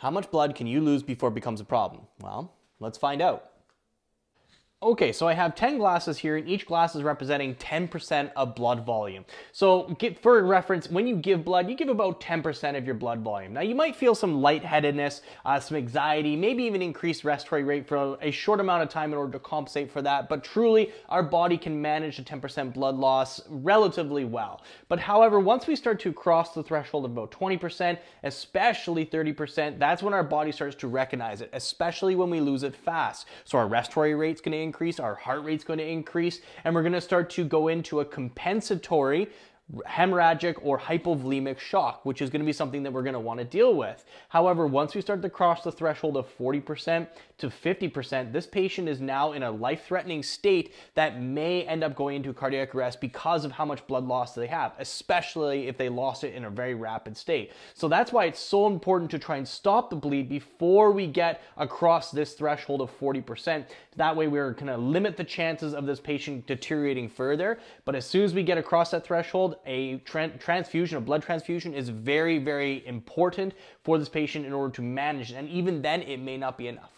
How much blood can you lose before it becomes a problem? Well, let's find out. Okay, so I have 10 glasses here, and each glass is representing 10% of blood volume. So get, for reference, when you give blood, you give about 10% of your blood volume. Now you might feel some lightheadedness, uh, some anxiety, maybe even increased respiratory rate for a short amount of time in order to compensate for that, but truly our body can manage a 10% blood loss relatively well. But however, once we start to cross the threshold of about 20%, especially 30%, that's when our body starts to recognize it, especially when we lose it fast. So our respiratory rate's gonna increase, our heart rate's going to increase, and we're going to start to go into a compensatory hemorrhagic or hypovolemic shock, which is going to be something that we're going to want to deal with. However, once we start to cross the threshold of 40% to 50%, this patient is now in a life-threatening state that may end up going into cardiac arrest because of how much blood loss they have, especially if they lost it in a very rapid state. So that's why it's so important to try and stop the bleed before we get across this threshold of 40%. That way we're going to limit the chances of this patient deteriorating further. But as soon as we get across that threshold, a transfusion, a blood transfusion is very, very important for this patient in order to manage. And even then, it may not be enough.